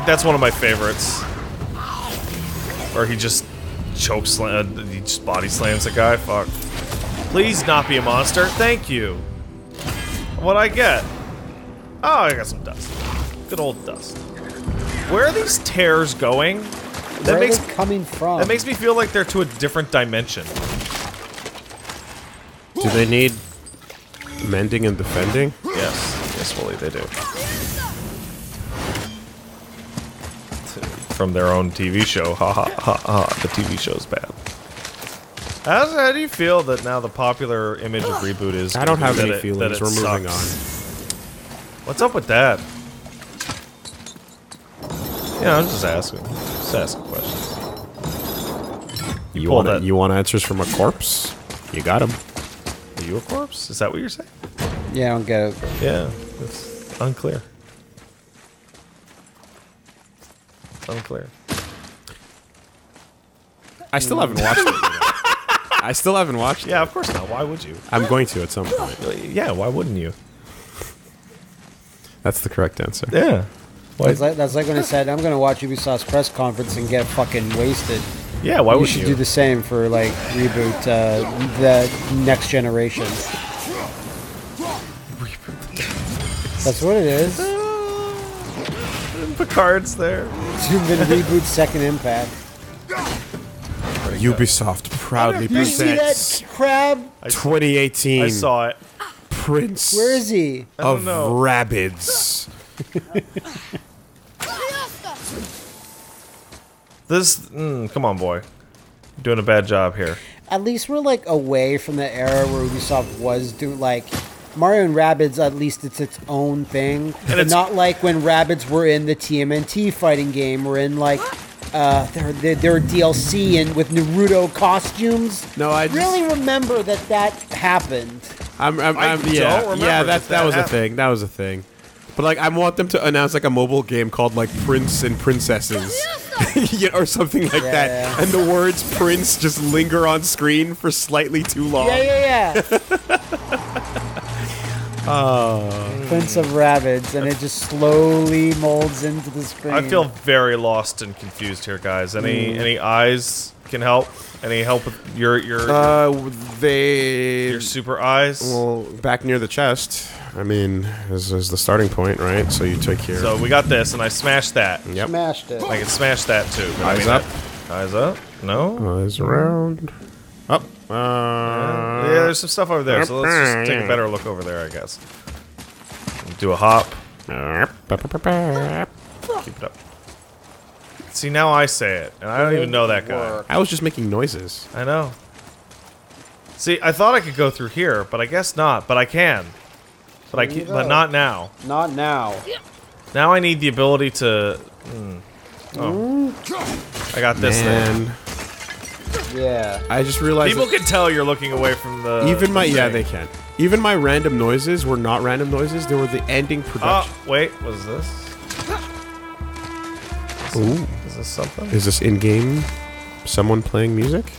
Like that's one of my favorites. Or he just choke slam, uh, he just body slams a guy. Fuck. Please not be a monster. Thank you. What I get? Oh, I got some dust. Good old dust. Where are these tears going? That Where makes are they coming from? that makes me feel like they're to a different dimension. Do they need mending and defending? Yes, yes, fully they do. From their own TV show. Ha ha ha ha. The TV show's bad. How, how do you feel that now the popular image of reboot is? I don't have any it- feelings. We're moving sucks? What's up with that? Yeah, I'm just asking. Just asking questions. You pull want that- you want answers from a corpse? You got him. Are you a corpse? Is that what you're saying? Yeah, I don't get it. Yeah, it's unclear. It's unclear. I still haven't watched it. you. I still haven't watched it. Yeah, of course not. Why would you? I'm going to at some point. Yeah, why wouldn't you? That's the correct answer. Yeah. That's like, that's like when I said I'm gonna watch Ubisoft's press conference and get fucking wasted. Yeah, why you would should you? do the same for like reboot uh, the next generation. That's what it is. Picard's there. Zoom in reboot Second Impact. Ubisoft proudly You see that crab? 2018 I saw it. Prince Where is he? I don't of know. Rabbids. This, mm, come on, boy. You're doing a bad job here. At least we're like away from the era where Ubisoft was doing like Mario and Rabbids. At least it's its own thing, but it's- not like when Rabbids were in the TMNT fighting game. Or in like uh, their their, their DLC and with Naruto costumes. No, I just- really remember that that happened. I'm, I'm, I I'm yeah, don't yeah. that That that that was a thing. That was a thing. But like, I want them to announce like a mobile game called like Prince and Princesses, yeah, or something like Yeah, that, yeah. and the words Prince just linger on screen for slightly too long. Yeah, yeah, yeah. Oh. Prince of Rabbids, and it just slowly molds into the screen. I feel very lost and confused here, guys. Any any eyes can help? Any help with your your Uh, they your super eyes? well back near the chest. I mean, is, is the starting point, right? So you take here. so we got this, and I smashed that. yep. smashed it. I can smash that too. but I Eyes mean, up. that- eyes up. No. Eyes around. Up. Uh, yeah, there's some stuff over there. So let's just take a better look over there, I guess. Do a hop. Keep it up. See, now I say it, and I don't even know that guy. I was just making noises. I know. See, I thought I could go through here, but I guess not. But I can. But I There you can, but not now. Not now. Now I need the ability to. hmm. Oh, I got this thing. Man, Yeah. I just realized People that can tell you're looking away from the. even my yeah they can. Even my random noises were not random noises. They were the ending Oh, production. wait, what is this? Ooh, Is this something? is this in game? Someone playing music?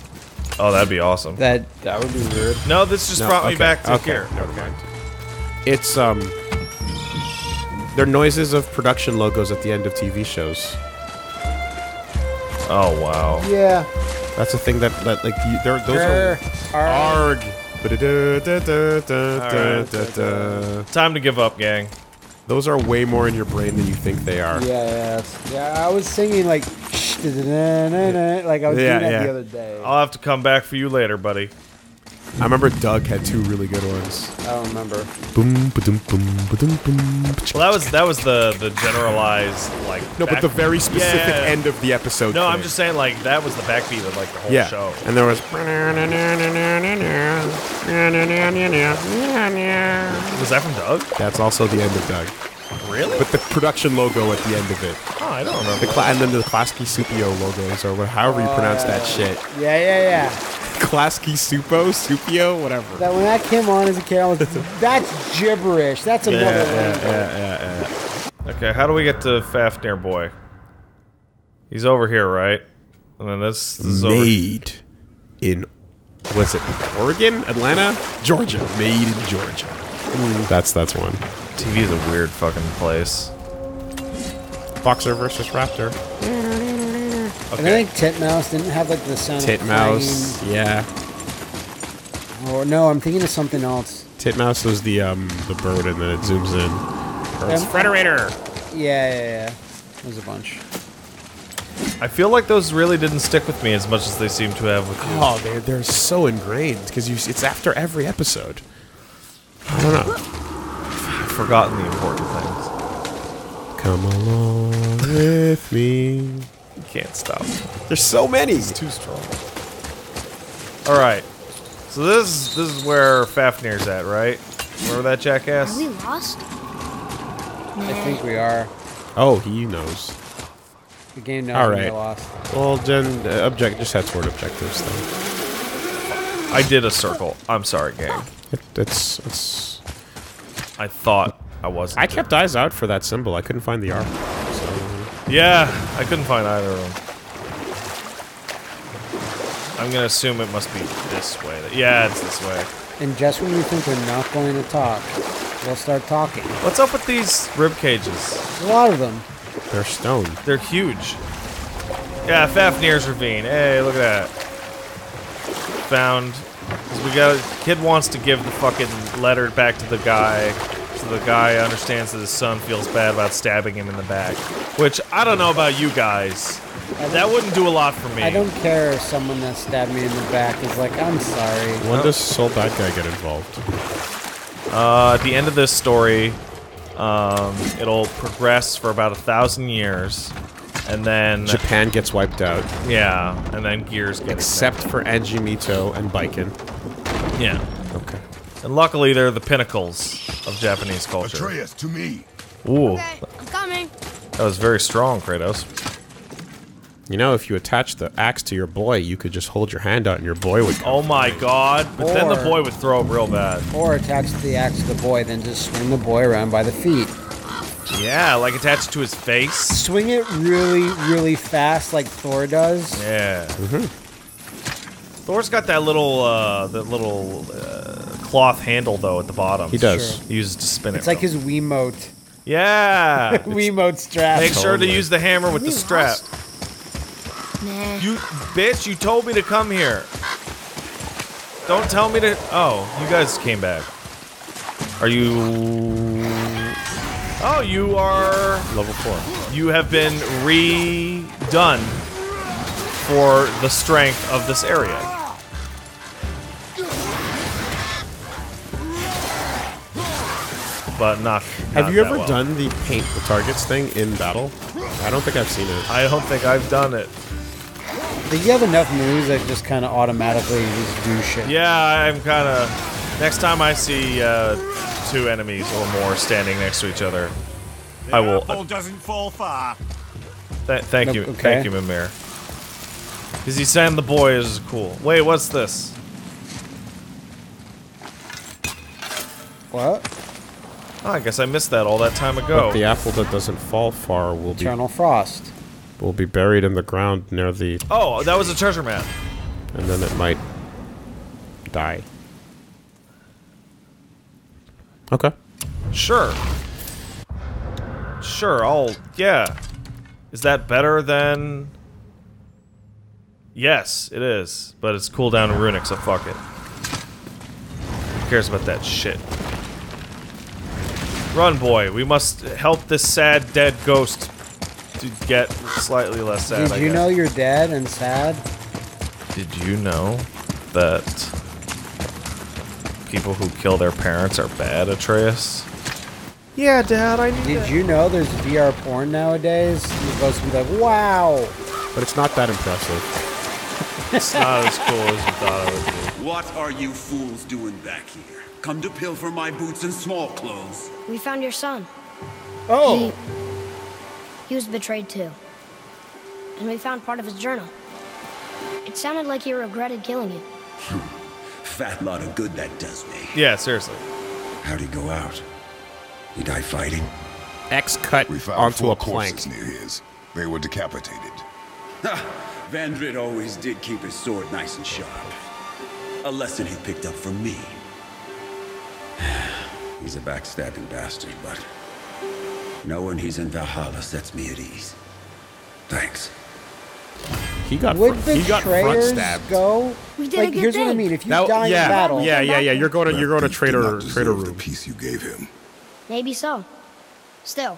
Oh, that'd be awesome. That that would be weird. No, this just No, brought me okay, back to okay, here. Never mind. It's um. They're noises of production logos at the end of TV shows. Oh wow. Yeah. That's a thing that, that like you, they're, those Arr, are arg. Time to give up, gang. Those are way more in your brain than you think they are. Yeah, yeah, yeah. I was singing like, like I was Yeah, doing that yeah. the other day. I'll have to come back for you later, buddy. I remember Doug had two really good ones. I don't remember. Boom, ba-dum, boom, ba-dum, boom. Well, that was that was the the generalized like. No, but back- the very specific Yeah. end of the episode. No, I'm thing. just saying like that was the backbeat of like the whole yeah. show. And there was. Was that from Doug? That's also the end of Doug. Really? But the production logo at the end of it. oh, I don't The remember. cla- and then the Klasky Supio logos, or wha- however you oh, pronounce that shit. Yeah, yeah, yeah. Klasky Supo, Supio, whatever. That when that came on as a kid, I was that's gibberish. That's another language. yeah, yeah, yeah. Okay, how do we get to Fafnir boy? He's over here, right? And then this, this is over. Made in, what's it, Oregon? Atlanta? Georgia. Made in Georgia. That's, that's one. TV is a weird fucking place. Boxer versus Raptor. And I think Titmouse didn't have like the sound of Titmouse. Yeah. crane. Or no, I'm thinking of something else. Titmouse was the um the bird and then it zooms in. Bird's Um, Frederator. Yeah, yeah, yeah. There's a bunch. I feel like those really didn't stick with me as much as they seem to have with you. Oh, they they're so ingrained because you it's after every episode. I don't know. I've forgotten the important things. Come along with me. You can't stop. There's so many. Too strong. All right. So this is this is where Fafnir's at, right? Remember that jackass? Are we lost? I think we are. Oh, he knows. The game knows All we right. get lost. Well, then uh, object just head toward objectives then. I did a circle. I'm sorry, gang. It, it's it's. I thought I wasn't. I kept eyes out for that symbol. I couldn't find the R. So Yeah, I couldn't find either of them. I'm gonna assume it must be this way. Yeah, it's this way. And just when you think we're not going to talk, we'll start talking. What's up with these rib cages? There's a lot of them. they're stone. They're huge. Yeah, Fafnir's ravine. Hey, look at that. Found. 'Cause We got kid wants to give the fucking letter back to the guy, so the guy understands that his son feels bad about stabbing him in the back. Which I don't know about you guys. That wouldn't do a lot for me. I don't care if someone that stabbed me in the back is like, I'm sorry. When does Soul Bad Guy get involved? Uh, at the end of this story, um, it'll progress for about a thousand years, and then Japan gets wiped out, yeah, and then Gears get except for Anji Mito and Baiken. Yeah. Okay. And luckily, they're the pinnacles of Japanese culture. Atreus, to me. Ooh, Okay, I'm coming. that was very strong, Kratos. You know, if you attach the axe to your boy, you could just hold your hand out and your boy would. Oh my god! But then the boy would throw up real bad. Or attach the axe to the boy, then just swing the boy around by the feet. Yeah, like attached to his face. Swing it really, really fast like Thor does. Yeah. Mm-hmm. Thor's got that little, uh, that little uh, cloth handle though at the bottom. He does. Sure. He uses to spin it. It's like from. his Wiimote. Yeah. Wiimote strap. Make sure to use the hammer with the strap. Nah. You bitch! You told me to come here. Don't tell me to. Oh, you guys came back. Are you? Oh, you are. Level four. You have been redone for the strength of this area. But not. Have you that ever well. done the paint the targets thing in battle? I don't think I've seen it. I don't think I've done it. But you have enough moves that just kind of automatically just do shit. Yeah, I'm kind of. Next time I see uh, two enemies or more standing next to each other, I will. apple doesn't fall far. Th- thank No, you, okay. thank you, Mimir. Because he's saying the boy is cool. Wait, what's this? What? Oh, I guess I missed that all that time ago. But the apple that doesn't fall far will be Eternal Frost. will be buried in the ground near the, Oh, that was a treasure map. and then it might die. Okay. Sure. Sure, I'll. Yeah. Is that better than. Yes, it is. But it's cooldown and runic, so fuck it. Who cares about that shit? Run, boy. We must help this sad, dead ghost to get slightly less sad. Did I you guess. know you're dead and sad? Did you know that people who kill their parents are bad, Atreus? Yeah, Dad, I knew Did you know there's VR porn nowadays? You're supposed to be like, wow. But it's not that impressive. It's not as cool as you thought it would be. What are you fools doing back here? Come to pilfer my boots and small clothes. We found your son. Oh, He, he was betrayed too. And we found part of his journal. It sounded like he regretted killing you. Fat lot of good that does me. Yeah, seriously. How'd he go out? He died fighting? X cut We found onto four a plank. corpses near his. They were decapitated. Ha! Vandrid always did keep his sword nice and sharp. A lesson he picked up from me. He's a backstabbing bastard, but Knowing he's in Valhalla sets me at ease. Thanks. He got Would fr- he got front betrayers stabbed. go? We did a good here's what I thing. mean. If you That- die yeah, in battle, yeah, yeah, yeah. You're going to you're going to That traitor traitor room. The peace you gave him. Maybe so. Still,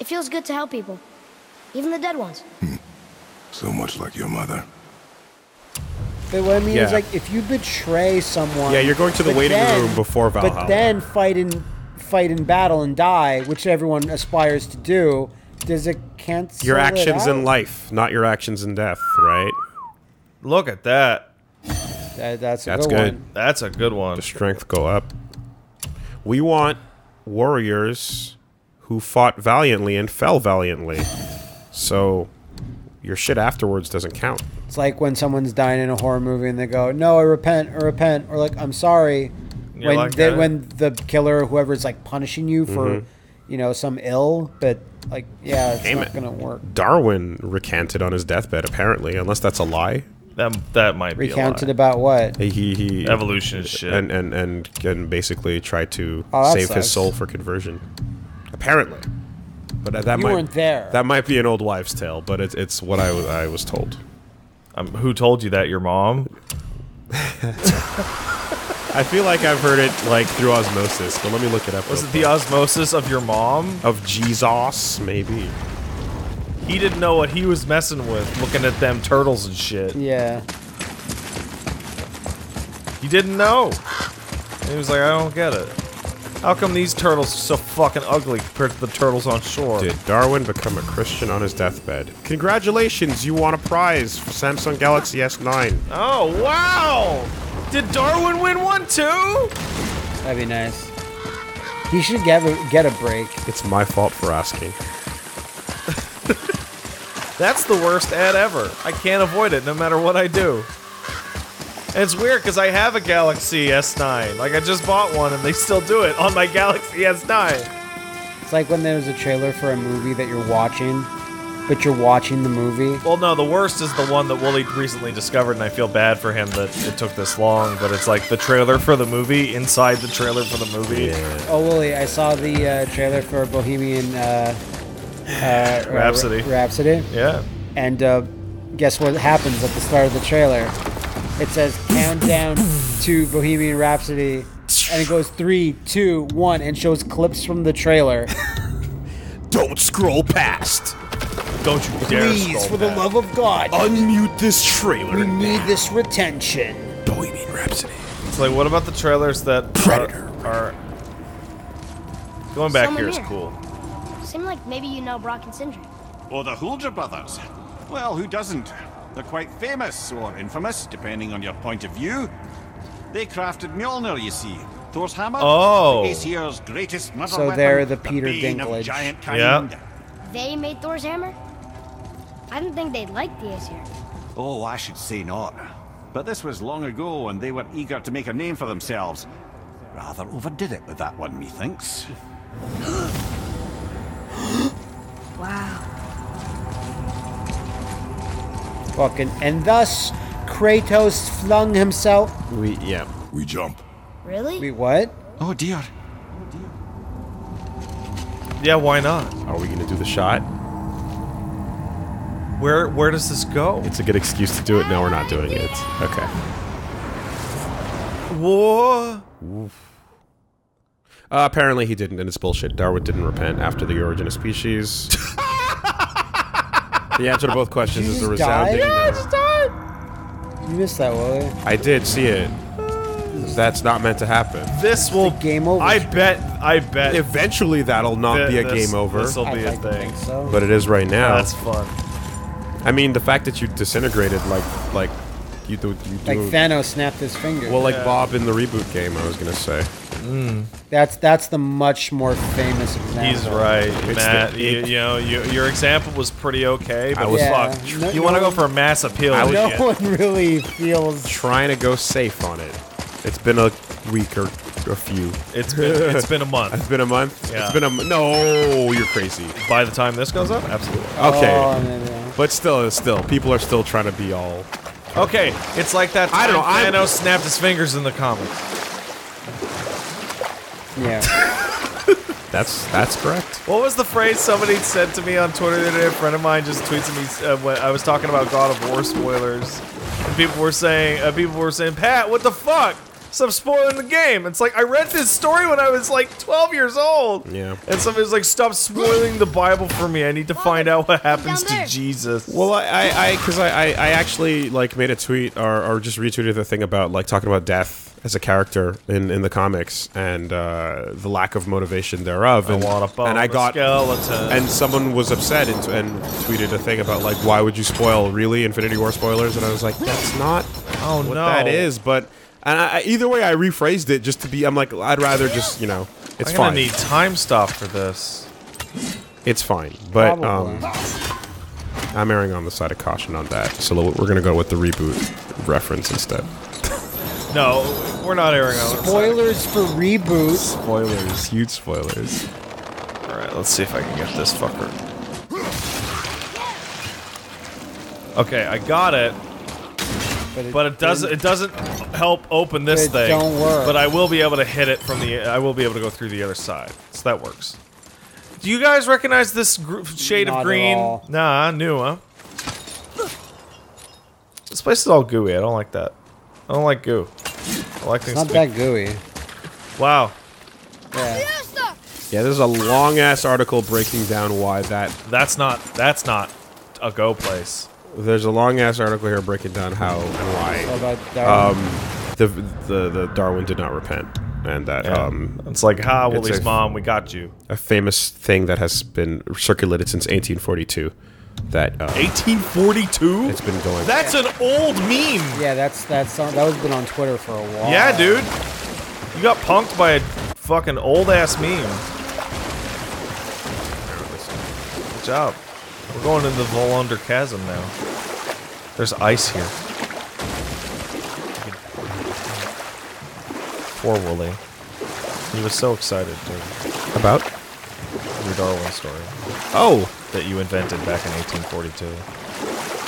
it feels good to help people. Even the dead ones. Hmm. So much like your mother. But what I mean is like if you betray someone. Yeah, you're going to the waiting then- room before Valhalla, But then fight in fight in battle and die, which everyone aspires to do. Does it cancel Your it actions in life, not your actions in death, right? Look at that. That, that's a That's good, good. one. That's a good one. The strength go up. We want warriors who fought valiantly and fell valiantly. So your shit afterwards doesn't count. It's like when someone's dying in a horror movie and they go, "No, I repent, I repent," or like, "I'm sorry." You're when like, they, when the killer or whoever is like punishing you for, Mm-hmm. you know, some ill, but like, yeah, it's Damn not it. gonna work. Darwin recanted on his deathbed, apparently, unless that's a lie. That that might be Recounted a lie. about what? He he, he Evolution is shit. and and and and basically tried to Oh, save sucks. his soul for conversion. Apparently, but that You might weren't there. That might be an old wives' tale, but it's it's what I was I was told. Um, who told you that? Your mom? I feel like I've heard it like through osmosis, but let me look it up. Was real it the quick. osmosis of your mom? of Jesus? Maybe. He didn't know what he was messing with, looking at them turtles and shit. Yeah, He didn't know. He was like, I don't get it. How come these turtles are so fucking ugly compared to the turtles on shore? Did Darwin become a Christian on his deathbed? Congratulations, you won a prize for Samsung Galaxy S9. Oh, wow! Did Darwin win one too? that'd be nice. He should get a, get a break. It's my fault for asking. That's the worst ad ever. I can't avoid it no matter what I do. And it's weird because I have a Galaxy S9. Like, I just bought one and they still do it on my Galaxy S9. It's like when there's a trailer for a movie that you're watching, but you're watching the movie. Well, no, the worst is the one that Woolie recently discovered, and I feel bad for him that it took this long. But it's like the trailer for the movie inside the trailer for the movie. Oh, Woolie, I saw the uh, trailer for Bohemian uh, uh, Rhapsody. Rhapsody. Yeah. And uh, guess what happens at the start of the trailer? It says countdown to Bohemian Rhapsody, and it goes three, two, one, and shows clips from the trailer. Don't scroll past. Don't you dare Please, scroll for the love of God, Unmute this trailer. we need this retention. Bohemian Rhapsody. It's like, what about the trailers that Predator. are, are going back Someone here is here. cool. Seemed like maybe you know Brok and Sindri. Or the Huldra brothers. Well, who doesn't? They're quite famous, or infamous, depending on your point of view. They crafted Mjolnir, you see. Thor's hammer. Oh. Aesir's greatest mother So weapon, they're the Peter bane of Dinklage. giant kind. Yep. They made Thor's hammer? I didn't think they'd like the Aesir. Oh, I should say not. But this was long ago, and they were eager to make a name for themselves. Rather overdid it with that one, methinks. Wow. Fucking, and thus Kratos flung himself. We yeah. We jump. Really? Wait, what? Oh dear. Yeah, why not? Are we gonna do the shot? Where where does this go? It's a good excuse to do it. No, we're not doing it. Okay. Whoa. Uh, apparently he didn't, and it's bullshit. Darwin didn't repent after the origin of species. the answer to both questions Did is you a just die? resounding. Yeah, no. You missed that, Woolie. I did see it. That's not meant to happen. This will game over. I bet. I bet. Eventually, that'll not be a this- game over, This'll I'd be a like to thing. think so. but it is right now. That's fun. I mean, the fact that you disintegrated like like you do you do like Thanos snapped his finger. well like Yeah. Bob in the reboot game. I was gonna say. Mm. that's that's the much more famous example. He's right, It's Matt. the- you, you know, you, your example was pretty okay, but I was- Yeah, fuck, no- you want to go for a mass appeal? I No shit. one really feels. Trying to go safe on it. It's been a week or a few. It's been it's been a month. It's been a month. Yeah. It's been a m- no. You're crazy. By the time this goes up, absolutely. Okay, Oh, no, no. but still, still, people are still trying to be all. Okay, it's like that. I don't know, time I'm- Thanos snapped his fingers in the comics. Yeah. That's that's correct. What was the phrase somebody said to me on Twitter the other day? A friend of mine just tweeted me uh, when I was talking about God of War spoilers, and people were saying, uh, people were saying, Pat, what the fuck? Stop spoiling the game. It's like I read this story when I was like 12 years old. Yeah. And somebody's like, stop spoiling the Bible for me. I need to find out what happens to Jesus. Well, I, I, because I, I, I actually like made a tweet or, or just retweeted the thing about like talking about death as a character in, in the comics and uh, the lack of motivation thereof. I And, want to and I a got skeleton. and someone was upset and, and tweeted a thing about like why would you spoil really Infinity War spoilers? And I was like, that's not oh what no, that is. But and I, I- either way, I rephrased it just to be. I'm like, I'd rather just you know, it's I'm gonna fine. need time stop for this. it's fine. But um, I'm erring on the side of caution on that. So we're gonna go with the reboot reference instead. No, we're not airing out. it. Spoilers for reboot. Spoilers, huge spoilers. All right, let's see if I can get this fucker. Okay, I got it, but it doesn't. It doesn't help open this It thing. don't work. But I will be able to hit it from the. I will be able to go through the other side. So that works. Do you guys recognize this gr- shade Not of at green? all. Nah, new, huh? This place is all gooey. I don't like that. I don't like goo. I like things. Not to that gooey. Wow, Yeah. Yeah, there's a long ass article breaking down why that. that's not. That's not a go place. There's a long ass article here breaking down how and why What about Darwin? um, the, the the Darwin did not repent, and that Yeah. um, it's like, ha, it's Woolie's mom, we got you. a famous thing that has been circulated since 1842. That uh, 1842? it's been going. That's an old meme. yeah, that's that's on, that was been on Twitter for a while. Yeah, dude. You got punked by a fucking old ass meme. Good job. We're going into the Volunder Chasm now. There's ice here. Poor Woolie. He was so excited, dude. about. Your Darwin story Oh, that you invented back in 1842.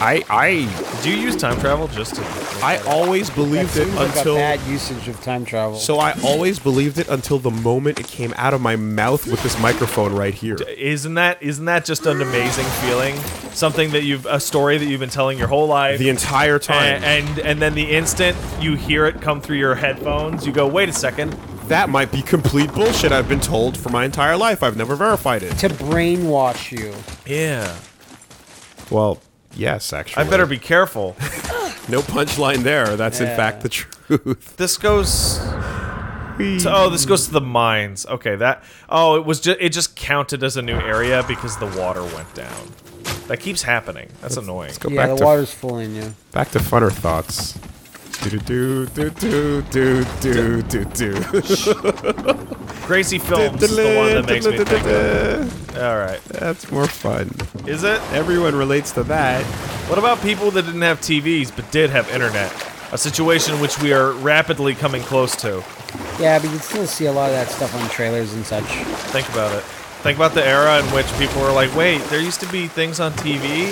I I Do you use time travel just to? I always That believed it seems like until. a bad usage of time travel. So I always believed it until the moment it came out of my mouth with this microphone right here. Isn't that isn't that just an amazing feeling? Something that you've a story that you've been telling your whole life. The entire time. and, and and then the instant you hear it come through your headphones, you go, "Wait a second. That might be complete bullshit I've been told for my entire life. I've never verified it. to brainwash you. Yeah, Well, yes, actually. I better be careful." No punchline there. That's in Yeah. fact the truth. this goes. To, oh, this goes to the mines. Okay, that. Oh, it was just it just counted as a new area because the water went down. That keeps happening. That's annoying. Let's go yeah, back the to water's fooling you. back to funner thoughts. Do do do do do do do do. Gracie Films is the one that makes me think of. All right, That's more fun. is it? Everyone relates to that. What about people that didn't have TVs but did have internet? A situation which we are rapidly coming close to. Yeah, but you still see a lot of that stuff on trailers and such. Think about it. Think about the era in which people were like, wait, there used to be things on TV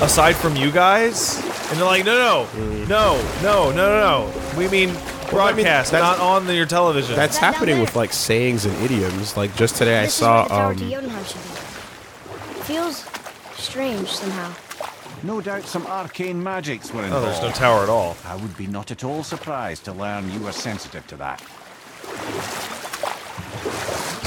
aside from you guys? And they're like, no, no, no, no, no, no, no. We mean Well, I mean, broadcast, that's- not on the, your television. That's That down happening there. with like sayings and idioms. Like just today, I this saw is where the tower um, to Jotunheim should be. Feels strange somehow. No doubt some arcane magics were oh, involved. there's no tower at all. I would be not at all surprised to learn you were sensitive to that.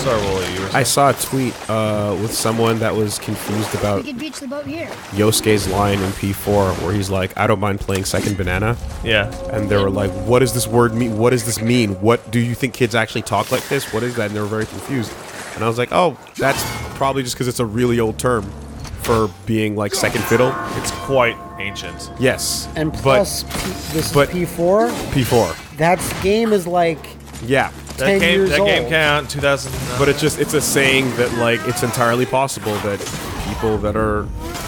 Sorry, Woolie, you were I saw a tweet uh, with someone that was confused We about could beach the boat here. Yosuke's line in P4, where he's like, "I don't mind playing second banana," Yeah. and they were like, "What does this word mean? What does this mean? What do you think kids actually talk like this? What is that?" And they were very confused. And I was like, "Oh, that's probably just because it's a really old term for being like second fiddle." It's quite ancient. Yes, And but plus, P- this but- is P4. P4, That game is like yeah. That 10 game, years that game count 2000. But it's just it's a saying that like it's entirely possible that people that are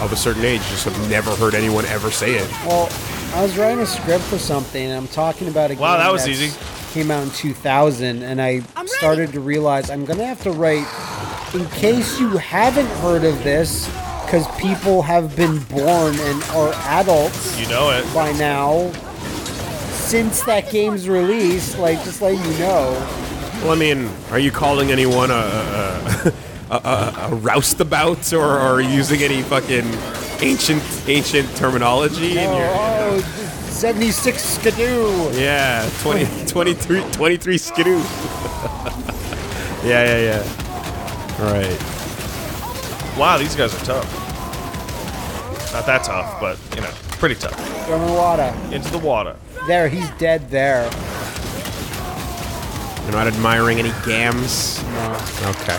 of a certain age just have never heard anyone ever say it. Well, I was writing a script for something, and I'm talking about a game Wow, that was that's- easy. Came out in 2000, and I started to realize I'm gonna have to write, in case you haven't heard of this, because people have been born and are adults you know it. by now. Since that game's release, like just let you know, Well, I mean, are you calling anyone a a, a, a, a roustabout or, or using any fucking ancient ancient terminology? in your, Oh, 76 skidoo. yeah, 20, 23, 23 skidoo. yeah, yeah, yeah. All right. Wow, these guys are tough. Not that tough, but you know, pretty tough. Throw him in the water. Into the water. There, he's dead there. You're not admiring any gams? No. Okay.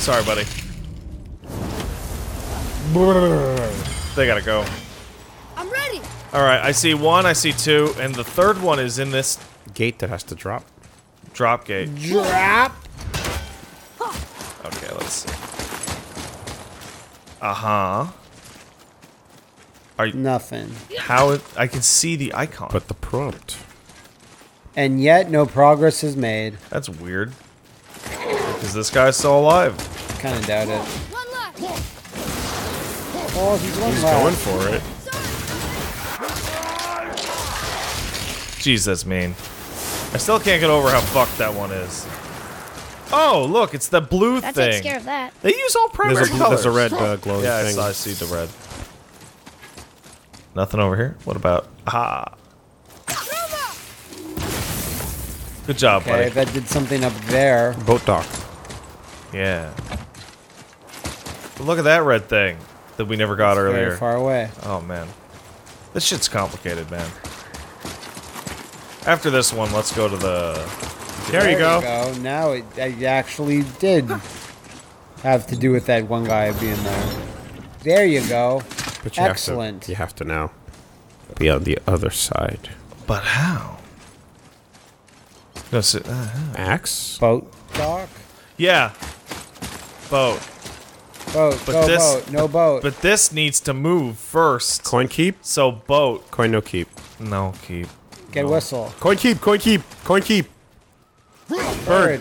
Sorry, buddy. They gotta go. I'm ready. All right, I see one, I see two, and the third one is in this Gate that has to drop. drop gate. Drop. Okay, let's see. Uh huh. Are you, Nothing. how it, I can see the icon? But the prompt. And yet, no progress is made. that's weird. Is this guy still alive? Kind of doubt it. One left. Oh, he's one He's left. going for it. Jeez, that's mean. I still can't get over how fucked that one is. Oh, look, it's the blue That thing. takes care of that. They use all primary There's a, colors. there's a red uh, glowing Yeah, I, thing. saw, I see the red. Nothing over here. What about? Ah. Good job, Okay, buddy. that did something up there. Boat dock. Yeah. But look at that red thing that we never got Very earlier. far away. Oh man, this shit's complicated, man. After this one, let's go to the. There, you go. Now it, it actually did have to do with that one guy being there. There you go. But you Excellent. Have to, you have to now be on the other side. But how? No, so, uh, Axe? Boat dock. yeah. Boat. Boat. But go this- boat. No boat. But this needs to move first. Coin keep? So boat. Coin no keep. No keep. Get whistle. Coin keep, coin keep, coin keep. Bird.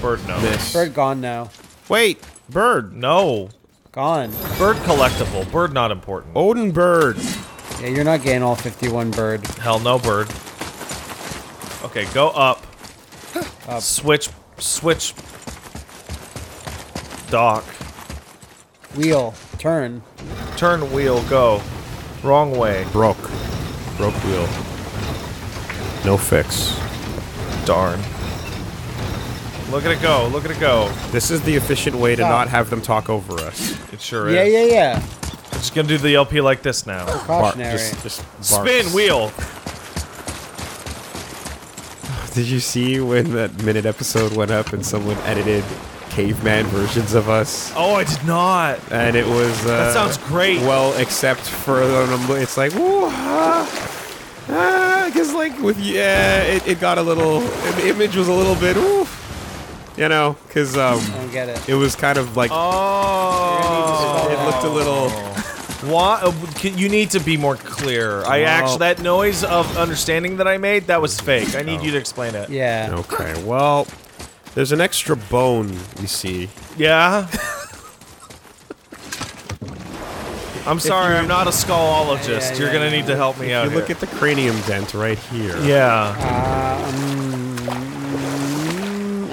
Bird no. Miss. Bird gone now. Wait, bird. No. Gone. Bird collectible. Bird not important. Odin bird. Yeah, you're not getting all 51 bird. Hell no, bird. Okay, go up. Up. Switch. Switch. Dock. Wheel. Turn. Turn wheel. Go. Wrong way. Broke. Broke wheel. No fix. Darn. Look at it go. Look at it go. This is the efficient way to Stop. not have them talk over us. It sure is. Yeah, is. yeah, yeah. Just gonna do the LP like this now. Bar- Cautionary. just, just Spin wheel. Did you see when that minute episode went up and someone edited caveman versions of us? Oh, I did not. And it was. Uh, That sounds great. Well, except for um, it's like, woo, ah, ah, because like with yeah, it, it got a little. The image was a little bit, ooh, you know, because um, I don't get it. it was kind of like Oh. it looked a little. Why? uh, can- You need to be more clear. I actually that noise of understanding that I made that was fake. I need Oh. you to explain it. Yeah. Okay, well, there's an extra bone you see. Yeah. I'm sorry, you- I'm not a skullologist. Yeah, You're gonna yeah. need to help me out You here. look at the cranium dent right here. yeah. Um,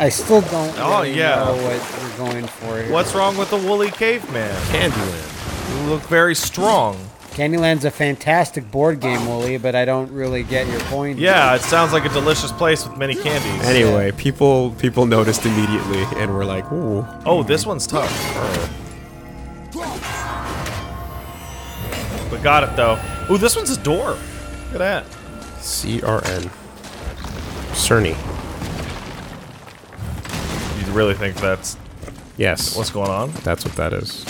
I still don't Oh, really yeah. know what you're going for here. What's wrong with the woolly caveman? Candyland. You look very strong. Candyland's a fantastic board game, Woolie, but I don't really get your point. Yeah, it sounds like a delicious place with many candies. Anyway, people people noticed immediately and were like, "Ooh." Oh, this one's tough. We got it though. Ooh, this one's a door. Look at that. CRN. Cerny. You really think that's Yes. what's going on? That's what that is.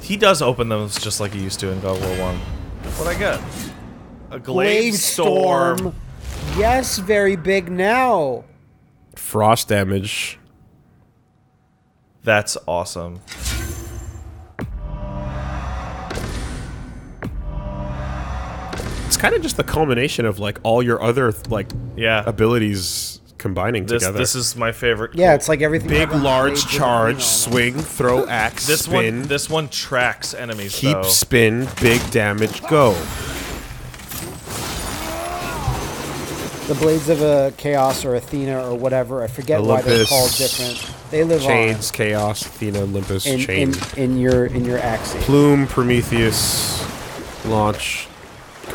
He does open them just like he used to in God of War One. What I get? A glaive, Glaive storm. storm. Yes, very big now. Frost damage. That's awesome. It's kind of just the culmination of like all your other like Yeah. abilities combining This together. this is my favorite. Yeah, it's like everything. big, large charge, swing, throw, axe, This spin, one this one tracks enemies keep, though. spin, big damage, go. The blades of uh, Chaos or Athena or whatever. I forget why they're Olympus, called different. They live Chains, Chaos, Athena, Olympus, on in, Chain. in, in your in your axis. Plume, Prometheus, Launch,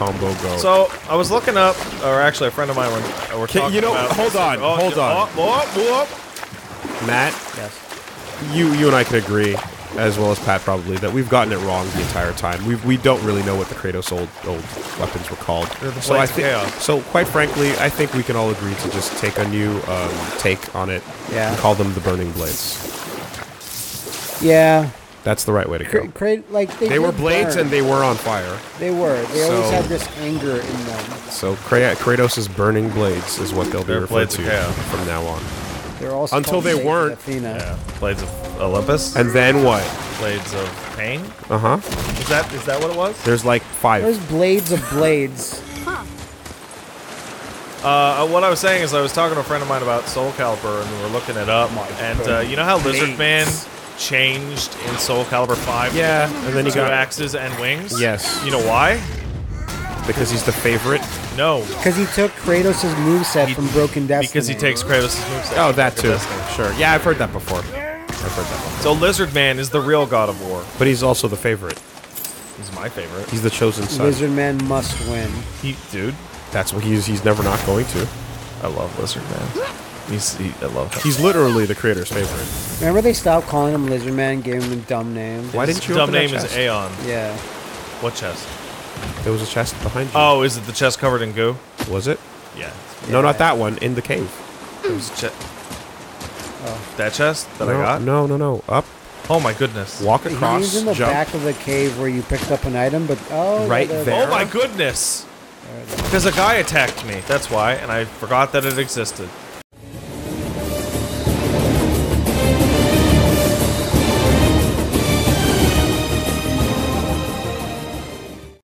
Combo, Go. So I was looking up, or actually, a friend of mine were, were Can- talking you know, about. hold on, Oh, hold on. Oh, oh, oh. Matt, Yes. you you and I can agree, as well as Pat probably, that we've gotten it wrong the entire time. We we don't really know what the Kratos old old weapons were called. the so I Blades think so. Quite frankly, I think we can all agree to just take a new um, take on it. Yeah. And call them the Burning Blades. Yeah. That's the right way to Cra- go. cra- like they, They were blades burn. and they were on fire. They were. They always So- had this anger in them. So Kra- Kratos' burning blades is what they'll be They're referred to of Chaos. from now on. They're also Until called they Blades of weren't. Athena. Yeah, blades of Olympus. And then what? blades of pain. Uh huh. Is that is that what it was? There's like five. There's blades of blades. Uh, what I was saying is I was talking to a friend of mine about Soul Calibur, and we were looking it up. and uh, you know how Lizard Man changed in Soul Calibur Five? Yeah, and then you two got axes and wings. Yes. You know why? because he's the favorite. No, Because he took Kratos' moveset He- from Broken Destiny. because he takes Kratos' moveset. Oh, that too. Destiny. Sure. Yeah, I've heard that before. I've heard that. Before. So Lizard Man is the real God of War. But he's also the favorite. He's my favorite. He's the chosen son. Lizard Man must win. He, dude, That's what he's. He's never not going to. I love Lizard Man. He's, he, I love him. He's literally the creator's favorite. Remember they stopped calling him Lizard Man, gave him a dumb name? Why His didn't you dumb open that name is chest? Aeon. Yeah. What chest? There was a chest behind you. Oh, is it the chest covered in goo? was it? Yeah. No, not that one. In the cave. It was a che- oh. That chest that no, I got? No, no, no. Up. Oh my goodness. Walk across. was in the jump. back of the cave where you picked up an item, but oh, Right they're there. Oh my goodness. Because a guy attacked me. That's why, and I forgot that it existed.